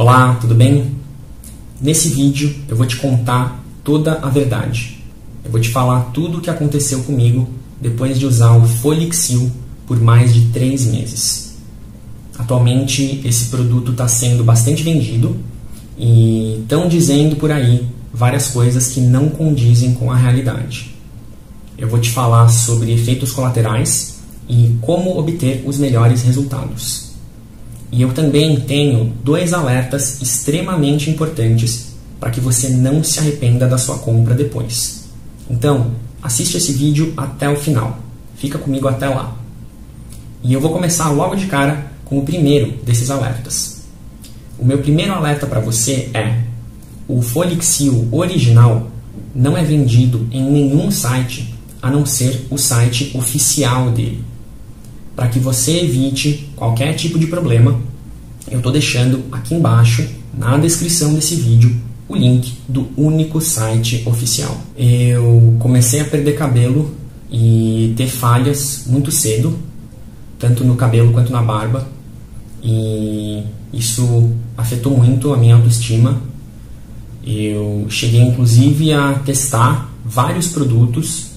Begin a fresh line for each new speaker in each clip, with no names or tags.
Olá, tudo bem? Nesse vídeo eu vou te contar toda a verdade. Eu vou te falar tudo o que aconteceu comigo depois de usar o Folixil por mais de três meses. Atualmente esse produto está sendo bastante vendido e estão dizendo por aí várias coisas que não condizem com a realidade. Eu vou te falar sobre efeitos colaterais e como obter os melhores resultados. E eu também tenho dois alertas extremamente importantes para que você não se arrependa da sua compra depois. Então, assiste esse vídeo até o final. Fica comigo até lá. E eu vou começar logo de cara com o primeiro desses alertas. O meu primeiro alerta para você é: o Folixil original não é vendido em nenhum site a não ser o site oficial dele. Para que você evite qualquer tipo de problema, eu estou deixando aqui embaixo, na descrição desse vídeo, o link do único site oficial. Eu comecei a perder cabelo e ter falhas muito cedo, tanto no cabelo quanto na barba, e isso afetou muito a minha autoestima. Eu cheguei inclusive a testar vários produtos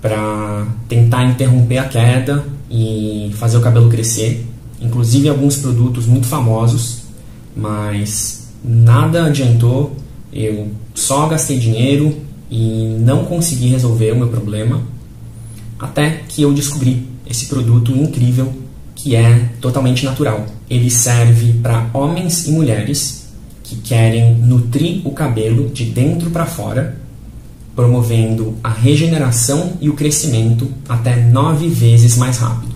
para tentar interromper a queda e fazer o cabelo crescer, inclusive alguns produtos muito famosos, mas nada adiantou. Eu só gastei dinheiro e não consegui resolver o meu problema, até que eu descobri esse produto incrível que é totalmente natural. Ele serve para homens e mulheres que querem nutrir o cabelo de dentro para fora promovendo a regeneração e o crescimento até nove vezes mais rápido.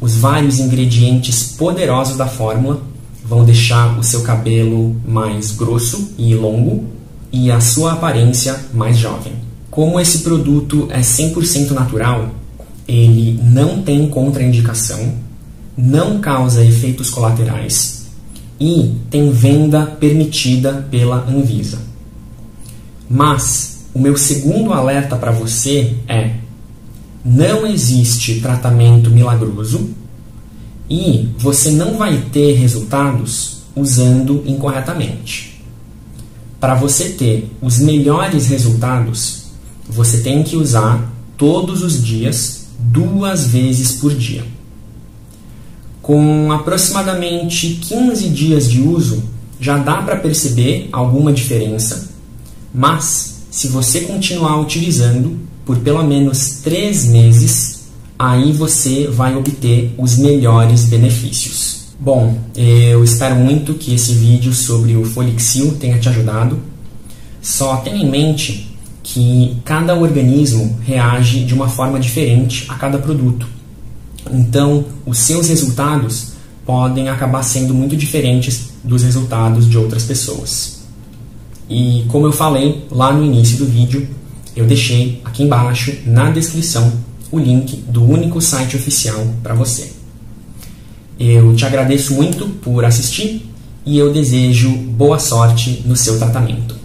Os vários ingredientes poderosos da fórmula vão deixar o seu cabelo mais grosso e longo e a sua aparência mais jovem. Como esse produto é 100% natural, ele não tem contraindicação, não causa efeitos colaterais e tem venda permitida pela Anvisa. Mas o meu segundo alerta para você é: não existe tratamento milagroso e você não vai ter resultados usando incorretamente. Para você ter os melhores resultados, você tem que usar todos os dias, duas vezes por dia. Com aproximadamente 15 dias de uso, já dá para perceber alguma diferença, mas se você continuar utilizando por pelo menos três meses, aí você vai obter os melhores benefícios. Bom, eu espero muito que esse vídeo sobre o Folixil tenha te ajudado. Só tenha em mente que cada organismo reage de uma forma diferente a cada produto. Então, os seus resultados podem acabar sendo muito diferentes dos resultados de outras pessoas. E como eu falei lá no início do vídeo, eu deixei aqui embaixo na descrição o link do único site oficial para você. Eu te agradeço muito por assistir e eu desejo boa sorte no seu tratamento.